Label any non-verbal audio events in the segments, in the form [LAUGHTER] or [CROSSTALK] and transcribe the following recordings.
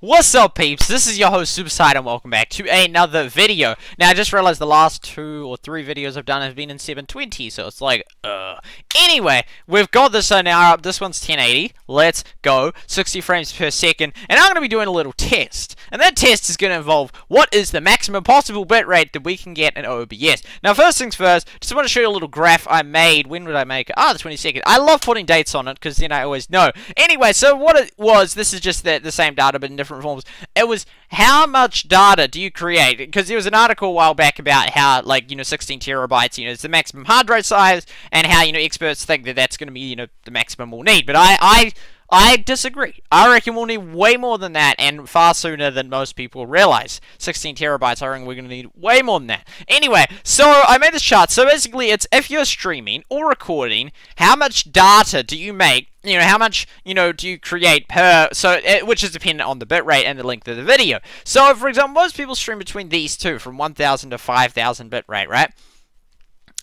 What's up peeps, this is your host SuperSight and welcome back to another video. Now I just realized the last two or three videos I've done have been in 720, so it's like, uh. Anyway, we've got this uh, now up, this one's 1080, let's go, 60 frames per second, and I'm going to be doing a little test. And that test is going to involve what is the maximum possible bitrate that we can get in OBS. Now first things first, just want to show you a little graph I made, when would I make it? Ah, the 22nd. I love putting dates on it, because then I always know. Anyway, so what it was, this is just the, the same data but in different forms. It was how much data do you create? Because there was an article a while back about how, like, you know, 16 terabytes, you know, is the maximum hard drive size, and how, you know, experts think that that's going to be, you know, the maximum we'll need. But I, I, I disagree. I reckon we'll need way more than that, and far sooner than most people realize. 16 terabytes, I reckon we're going to need way more than that. Anyway, so I made this chart. So basically, it's if you're streaming or recording, how much data do you make you know, how much, you know, do you create per, so, eh, which is dependent on the bitrate and the length of the video. So, for example, most people stream between these two, from 1000 to 5000 bitrate, right?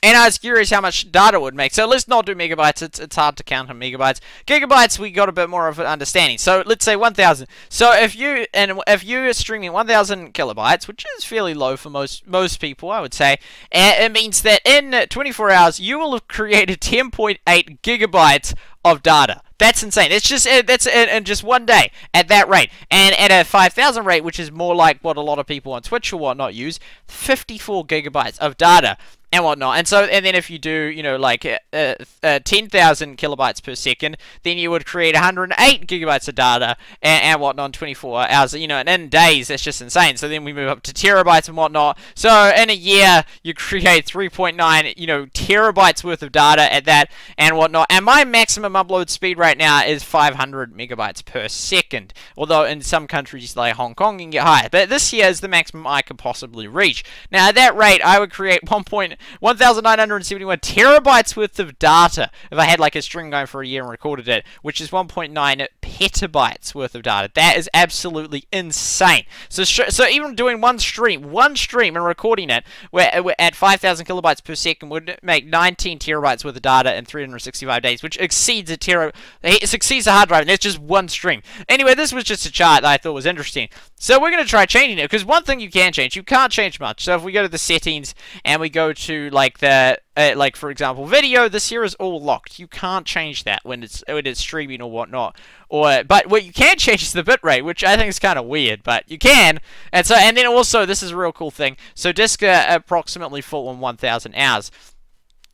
And I was curious how much data would make. So let's not do megabytes. It's, it's hard to count in megabytes. Gigabytes, we got a bit more of an understanding. So let's say 1,000. So if you and if you are streaming 1,000 kilobytes, which is fairly low for most most people, I would say, eh, it means that in 24 hours you will have created 10.8 gigabytes of data. That's insane. It's just eh, that's in, just one day at that rate, and at a 5,000 rate, which is more like what a lot of people on Twitch or whatnot use, 54 gigabytes of data and whatnot. And so, and then if you do, you know, like uh, uh, uh 10,000 kilobytes per second, then you would create 108 gigabytes of data and, and whatnot in 24 hours. You know, and in days, that's just insane. So then we move up to terabytes and whatnot. So in a year, you [LAUGHS] create 3.9, you know, terabytes worth of data at that and whatnot. And my maximum upload speed right now is 500 megabytes per second. Although in some countries like Hong Kong, you can get higher. But this here is the maximum I could possibly reach. Now, at that rate, I would create 1. 1,971 terabytes worth of data. If I had like a string going for a year and recorded it, which is 1.9 petabytes worth of data. That is absolutely insane. So, so even doing one stream, one stream and recording it, where at 5,000 kilobytes per second would make 19 terabytes worth of data in 365 days, which exceeds a tera, exceeds a hard drive, and that's just one stream. Anyway, this was just a chart that I thought was interesting. So we're going to try changing it, because one thing you can change, you can't change much. So if we go to the settings and we go to like the uh, like for example video this here is all locked. You can't change that when it's when it's streaming or whatnot. Or but what you can [LAUGHS] change is the bitrate which I think is kind of weird but you can. And so and then also this is a real cool thing. So disk uh, approximately full in 1000 hours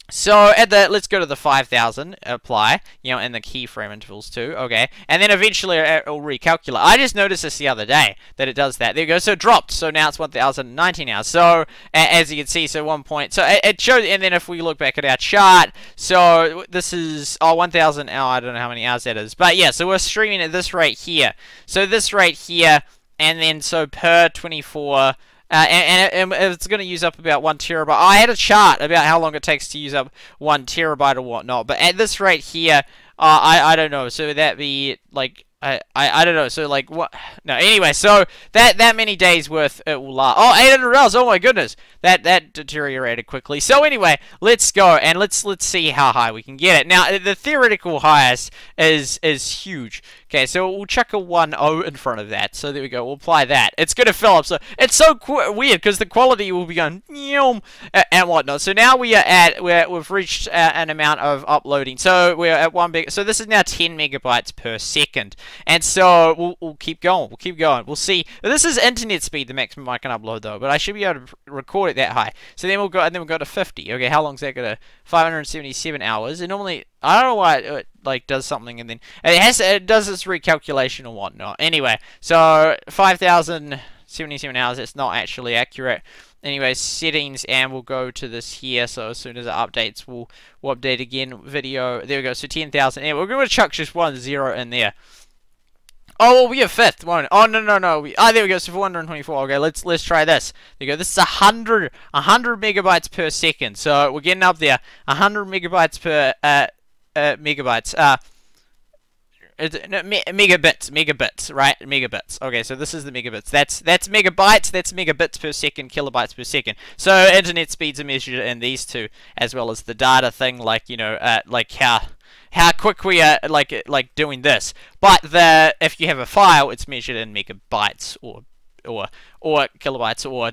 so at the let's go to the 5000 apply, you know, and the keyframe intervals too. Okay, and then eventually uh, it'll recalculate. I just noticed this the other day that it does that. There you go. So dropped. So now it's 1019 now. So as you can see, so one point. So it, showed, and then if we look back at our chart, so this is oh 1000. Oh, I don't know how many hours that is, but yeah. So we're streaming at this rate here. So this rate here, and then so per 24. Uh, and, and, it's going to use up about one terabyte. I had a chart about how long it takes to use up one terabyte or whatnot, but at this rate here, uh, I I don't know. So would that be like I, I I don't know. So like what? No. Anyway, so that that many days worth it will last. Oh, 800 hours. Oh my goodness, that that deteriorated quickly. So anyway, let's go and let's let's see how high we can get it. Now the theoretical highest is is huge. Okay, so we'll chuck a 1-0 in front of that. So there we go. We'll apply that. It's going to fill up. So it's so weird because the quality will be going and whatnot. So now we are at we're, we've reached uh, an amount of uploading. So we're at one big. So this is now 10 megabytes per second. And so we'll, we'll keep going. We'll keep going. We'll see. This is internet speed, the maximum I can upload though. But I should be able to record it that high. So then we'll go and then we'll go to 50. Okay, how long is that going to? 577 hours. And normally I don't know why it, it, like does something and then it has it does its recalculation or whatnot. Anyway, so 5,077 hours. It's not actually accurate. Anyway, settings, and we'll go to this here. So as soon as it updates, we'll, we'll update again. Video. There we go. So 10,000. And we're going to chuck just one zero in there. Oh, we have fifth, won't Oh, no, no, no. We, oh, there we go. So 424. Okay, let's let's try this. There you go. This is 100, 100 megabytes per second. So we're getting up there. 100 megabytes per uh, uh, megabytes. Uh, no, me megabits, megabits, right? Megabits. Okay, so this is the megabits. That's that's megabytes. That's megabits per second, kilobytes per second. So internet speeds are measured in these two, as well as the data thing, like you know, uh, like how how quick we are like like doing this. But the if you have a file, it's measured in megabytes or or or kilobytes or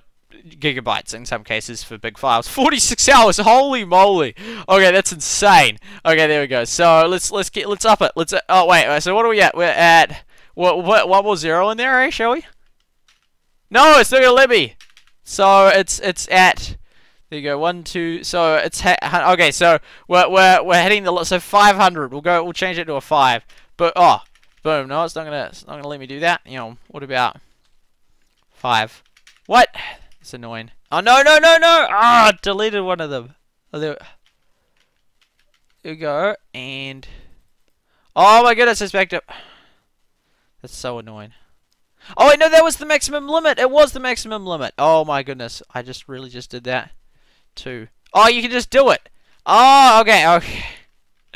gigabytes in some cases for big files. [LAUGHS] 46 hours, holy moly! Okay, that's insane. Okay, there we go. So let's let's get let's up it. Let's uh, oh wait. So what are we at? We're at what what one more zero in there, eh? Shall we? No, it's still gonna let me. So it's it's at there you go one two. So it's okay. So we're we're we're hitting the so 500. We'll go. We'll change it to a five. But oh, boom. No, it's not gonna it's not gonna let me do that. You know what about five? What? It's annoying. Oh, no, no, no, no! Ah, oh, deleted one of them. Oh, there, there we go. And... Oh my goodness, it's backed up. That's so annoying. Oh, wait, no, that was the maximum limit. It was the maximum limit. Oh my goodness. I just really just did that. Too. Oh, you can just do it. Oh, okay, okay.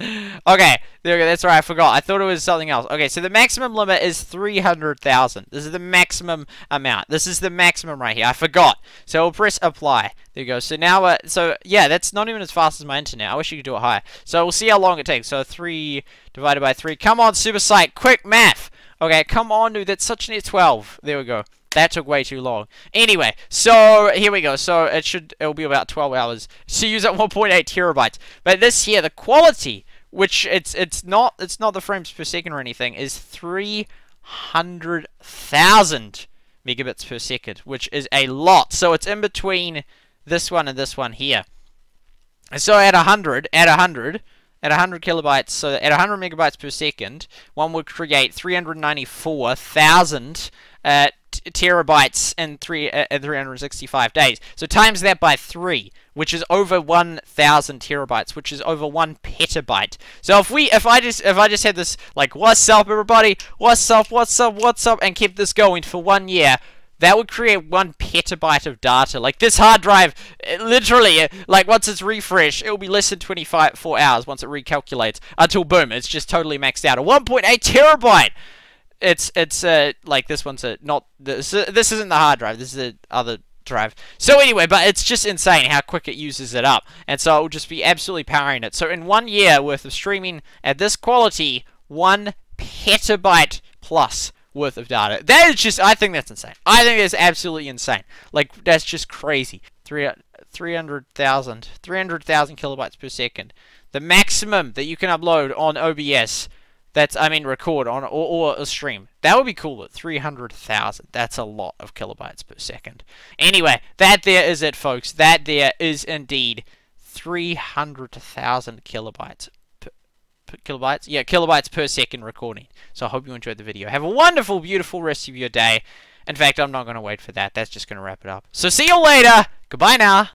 [LAUGHS] okay, there we go. That's right. I forgot. I thought it was something else. Okay, so the maximum limit is 300,000. This is the maximum amount. This is the maximum right here. I forgot. So we'll press apply. There you go. So now, uh, so yeah, that's not even as fast as my internet. I wish you could do it higher. So we'll see how long it takes. So 3 divided by 3. Come on, SuperSight. Quick math. Okay, come on, dude. That's such an 12. There we go. That took way too long. Anyway, so here we go. So it should, it'll be about 12 hours to use at [LAUGHS] 1.8 terabytes. But this here, the quality which it's it's not it's not the frames per second or anything, is 300,000 megabits per second, which is a lot. So it's in between this one and this one here. So at 100, at 100, at 100 kilobytes, so at 100 megabytes per second, one would create 394,000 uh, terabytes in three uh, 365 days. So times that by three, which is over 1,000 terabytes, which is over one petabyte. So if we, if I just, if I just had this like, what's up, everybody? What's up? What's up? What's up? And kept this going for one year. That would create one petabyte of data. Like this hard drive, literally, like once it's refreshed, it will be less than 25 4 hours once it recalculates. Until boom, it's just totally maxed out. A 1.8 terabyte it's it's uh like this one's a not this this isn't the hard drive. This is the other drive. So anyway, but it's just insane how quick it uses it up, and so it will just be absolutely powering it. So in one year worth of streaming at this quality, one petabyte plus worth of data. That is just I think that's insane. I think that's absolutely insane. Like that's just crazy. Three. 300,000 300,000 kilobytes per second. The maximum that you can upload on OBS that's, I mean, record on or, or a stream. That would be cool at 300,000. That's a lot of kilobytes per second. Anyway, that there is it, folks. That there is indeed 300,000 kilobytes. Per, kilobytes? Yeah, kilobytes per second recording. So I hope you enjoyed the video. Have a wonderful, beautiful rest of your day. In fact, I'm not going to wait for that. That's just going to wrap it up. So see you later. Goodbye now.